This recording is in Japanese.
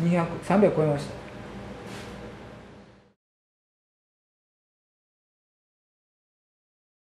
200 300超えました。